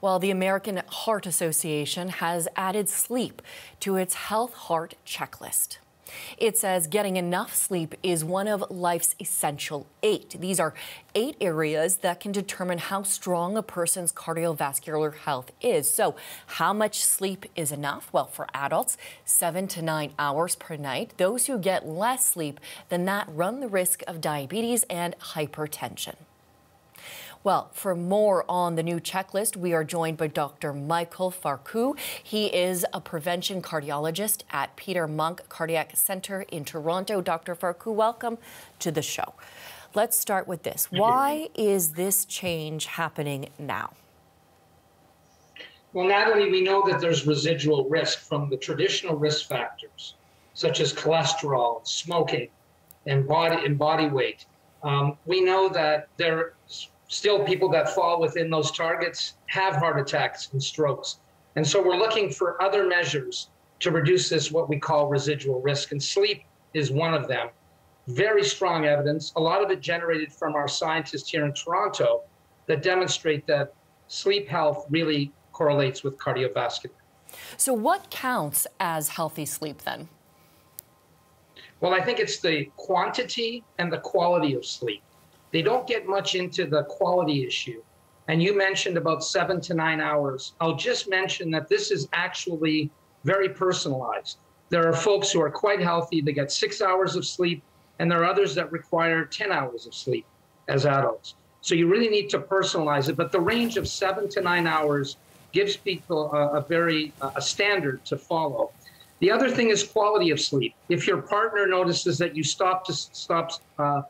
Well, the American Heart Association has added sleep to its Health Heart checklist. It says getting enough sleep is one of life's essential eight. These are eight areas that can determine how strong a person's cardiovascular health is. So, how much sleep is enough? Well, for adults, seven to nine hours per night. Those who get less sleep than that run the risk of diabetes and hypertension. Well, for more on the new checklist, we are joined by Dr. Michael Farkouh. He is a prevention cardiologist at Peter Munk Cardiac Center in Toronto. Dr. Farkouh, welcome to the show. Let's start with this. Why is this change happening now? Well, Natalie, we know that there's residual risk from the traditional risk factors, such as cholesterol, smoking, and body and body weight. Um, we know that there still people that fall within those targets have heart attacks and strokes. And so we're looking for other measures to reduce this, what we call residual risk. And sleep is one of them. Very strong evidence, a lot of it generated from our scientists here in Toronto that demonstrate that sleep health really correlates with cardiovascular. So, what counts as healthy sleep then? Well, I think it's the quantity and the quality of sleep. They don't get much into the quality issue. And you mentioned about seven to nine hours. I'll just mention that this is actually very personalized. There are folks who are quite healthy, they get six hours of sleep, and there are others that require 10 hours of sleep as adults. So you really need to personalize it. But the range of seven to nine hours gives people a, a very a standard to follow. The other thing is quality of sleep. If your partner notices that you stop to stop uh,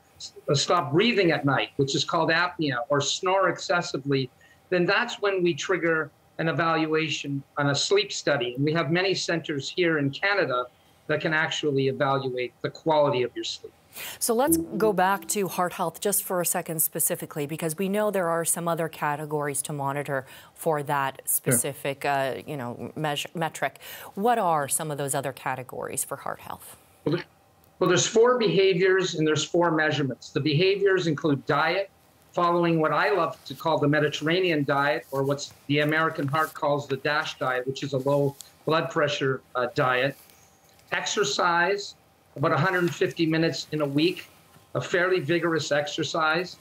stop breathing at night, which is called apnea, or snore excessively, then that's when we trigger an evaluation on a sleep study. And we have many centers here in Canada that can actually evaluate the quality of your sleep. So let's go back to heart health just for a second specifically, because we know there are some other categories to monitor for that specific, sure. uh, you know, measure, metric. What are some of those other categories for heart health? Well, well, there's four behaviors and there's four measurements. The behaviors include diet, following what I love to call the Mediterranean diet, or what the American Heart calls the DASH diet, which is a low blood pressure uh, diet. Exercise, about 150 minutes in a week, a fairly vigorous exercise.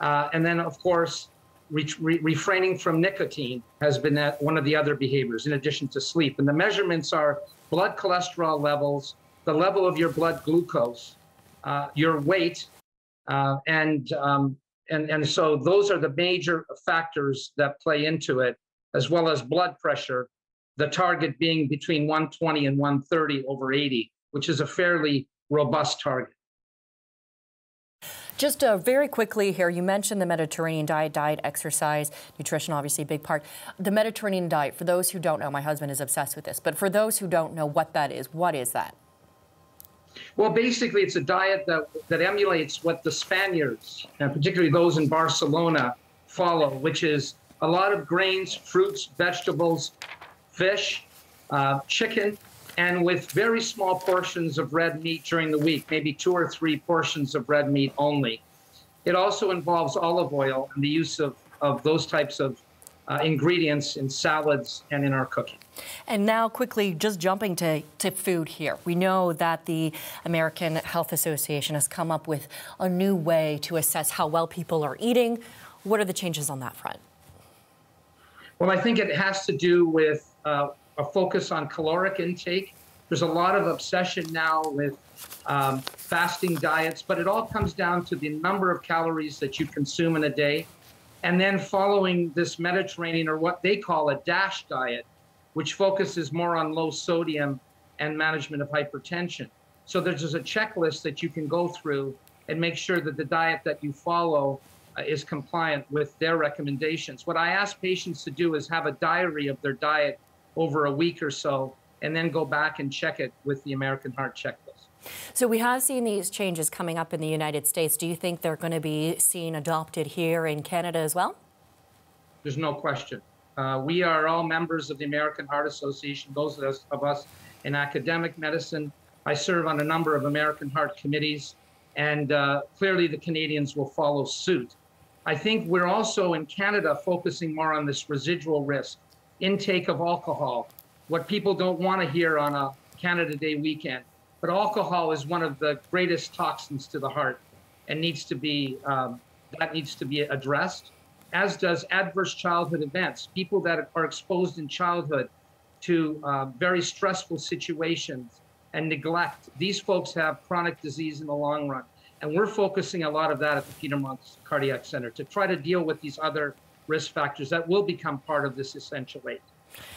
Uh, and then, of course, re re refraining from nicotine has been one of the other behaviors in addition to sleep. And the measurements are blood cholesterol levels, the level of your blood glucose, uh, your weight, uh, and, um, and, and so those are the major factors that play into it, as well as blood pressure, the target being between 120 and 130 over 80, which is a fairly robust target. Just uh, very quickly here, you mentioned the Mediterranean diet, diet, exercise, nutrition, obviously a big part. The Mediterranean diet, for those who don't know, my husband is obsessed with this, but for those who don't know what that is, what is that? Well, basically, it's a diet that, that emulates what the Spaniards, and particularly those in Barcelona, follow, which is a lot of grains, fruits, vegetables, fish, uh, chicken, and with very small portions of red meat during the week, maybe two or three portions of red meat only. It also involves olive oil and the use of, of those types of uh, ingredients in salads and in our cooking. And now, quickly, just jumping to, to food here. We know that the American Health Association has come up with a new way to assess how well people are eating. What are the changes on that front? Well, I think it has to do with uh, a focus on caloric intake. There's a lot of obsession now with um, fasting diets, but it all comes down to the number of calories that you consume in a day and then following this Mediterranean or what they call a DASH diet, which focuses more on low sodium and management of hypertension. So there's just a checklist that you can go through and make sure that the diet that you follow uh, is compliant with their recommendations. What I ask patients to do is have a diary of their diet over a week or so and then go back and check it with the American Heart Checklist. So we have seen these changes coming up in the United States. Do you think they're going to be seen adopted here in Canada as well? There's no question. Uh, we are all members of the American Heart Association, those of us, of us in academic medicine. I serve on a number of American Heart committees, and uh, clearly the Canadians will follow suit. I think we're also in Canada focusing more on this residual risk, intake of alcohol, what people don't want to hear on a Canada Day weekend. But alcohol is one of the greatest toxins to the heart and needs to be um, that needs to be addressed, as does adverse childhood events. People that are exposed in childhood to uh, very stressful situations and neglect. These folks have chronic disease in the long run. And we're focusing a lot of that at the Peter Munk Cardiac Center to try to deal with these other risk factors that will become part of this essential eight.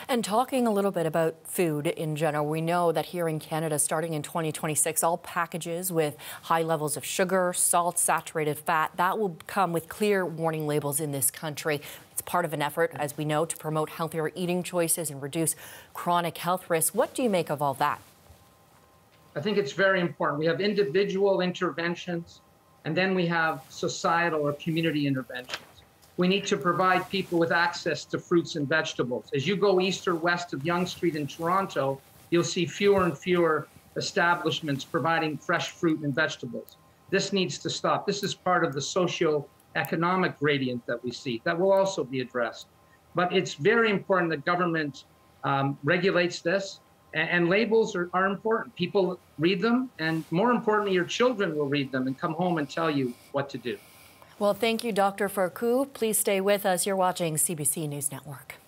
And talking a little bit about food in general, we know that here in Canada, starting in 2026, all packages with high levels of sugar, salt, saturated fat, that will come with clear warning labels in this country. It's part of an effort, as we know, to promote healthier eating choices and reduce chronic health risks. What do you make of all that? I think it's very important. We have individual interventions, and then we have societal or community interventions. We need to provide people with access to fruits and vegetables. As you go east or west of Yonge Street in Toronto, you'll see fewer and fewer establishments providing fresh fruit and vegetables. This needs to stop. This is part of the socio-economic gradient that we see. That will also be addressed. But it's very important that government um, regulates this and, and labels are, are important. People read them, and more importantly, your children will read them and come home and tell you what to do. Well, thank you, Dr. Farkouh. Please stay with us. You're watching CBC News Network.